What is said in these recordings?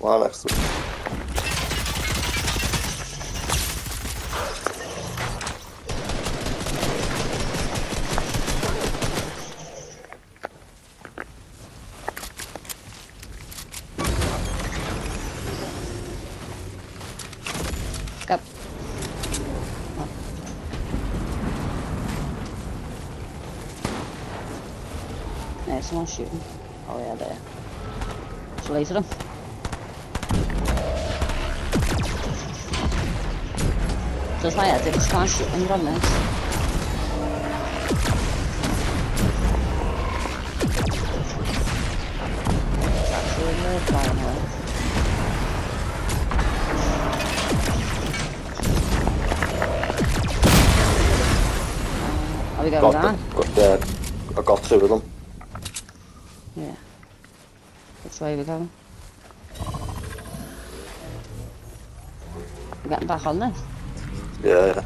One next. Yeah, someone's shooting. Oh yeah, there. Just laser them. Just my head, they just can't shoot when you're on this. It's actually a little flying away. Are we going Got, down? the, got yeah, I got two of them. Yeah. Which way are we going? We're getting back on this. Yeah.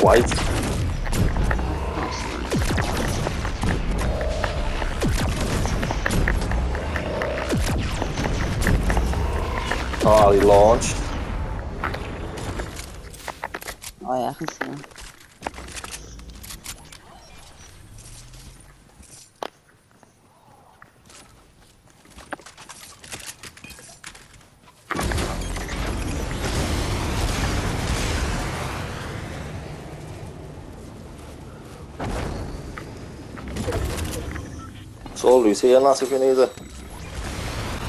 White. Oh, he launched. Oh yeah, I can see him. Loose here, lads, if you need it.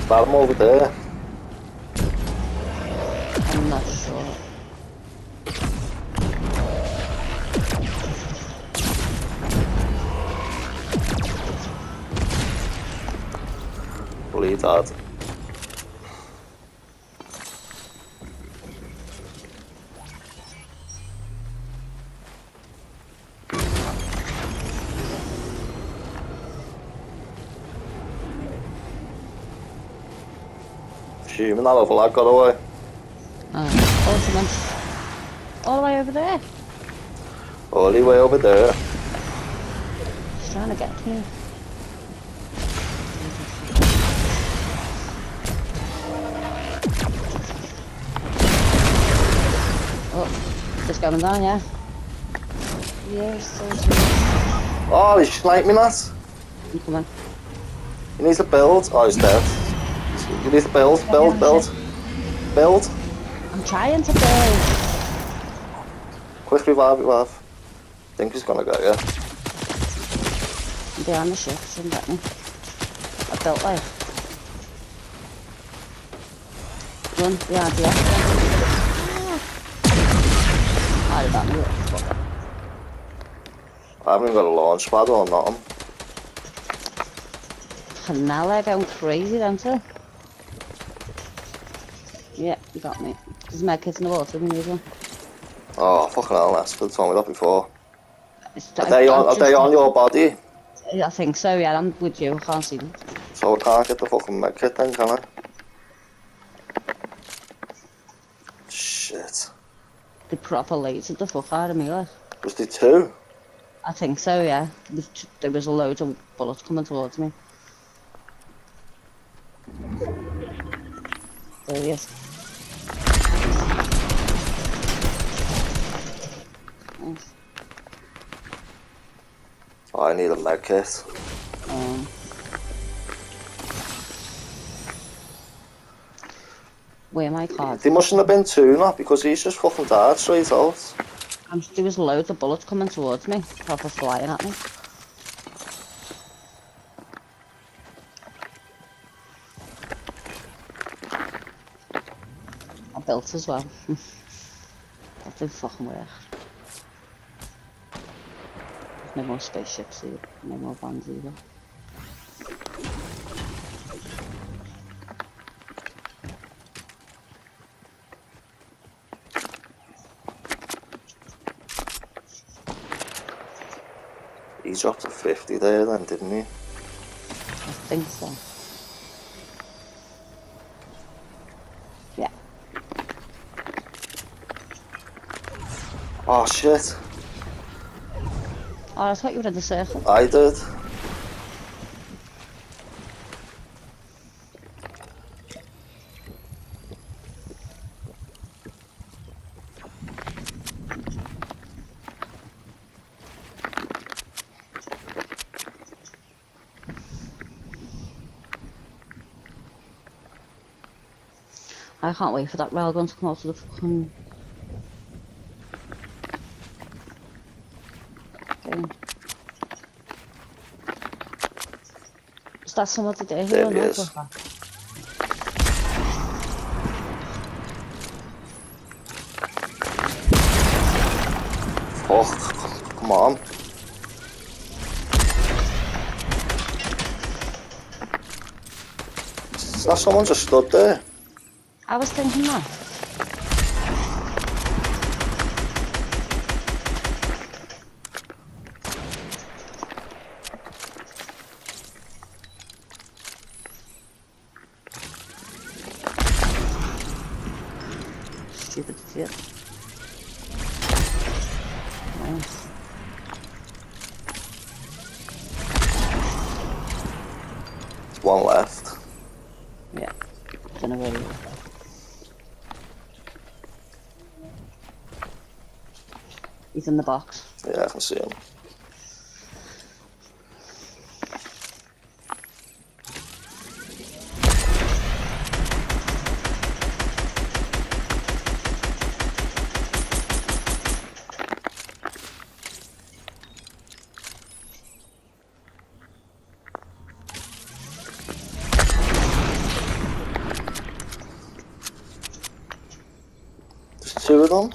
Bottom over there. I'm not sure. Believe that. Even that little lad got away. Oh, oh someone's all the way over there. All the way over there. He's trying to get to you. Oh, just going down, yeah. Yes, so Oh, he's sniping me, lads. You come on. He needs a build. Oh, he's dead. He needs to build, build, build. Build. I'm trying to build. Quick revive, revive. think he's gonna go, yeah. I'm behind the shift, and get me. I built like. Run behind you. I don't know. Fuck. I haven't even got a launch pad or nothing. And now they're going crazy, don't they? Yeah, you got me. There's med kits in the water, we need one. Oh, fucking hell, that's good. Told me that before. It's, Are they on, are they on your body? I think so, yeah, I'm with you, I can't see them. So I can't get the fucking med kit then, can I? Shit. They proper lasered the fuck out of me, like. Was there two? I think so, yeah. There- There was a load of bullets coming towards me. There he is. Oh, I need a med kit. Um, where my cards? There mustn't have been two, not because he's just fucking died straight out. Um, there was loads of bullets coming towards me, proper flying at me. I built as well. that didn't fucking work. No more spaceships either. No more vans either. He dropped a 50 there then, didn't he? I think so. Yeah. Oh shit, Oh, I thought you were in the circle. I did. I can't wait for that railgun to come out of the fucking Is that someone today? There or he is. Oh, come on. Is that someone just stood there? I was thinking that. Stupid shit. Nice. One left. Yeah. Don't know where. He's in the box. Yeah, I can see him. There's two of them.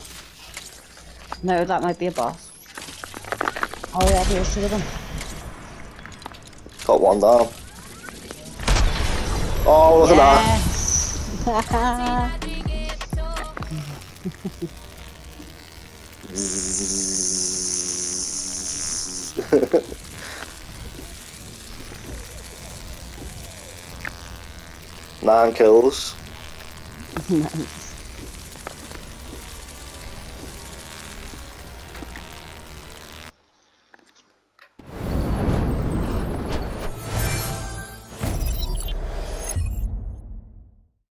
No, that might be a boss. Oh yeah, there's two of them. Got one down. Oh, look at that. Nine kills. nice.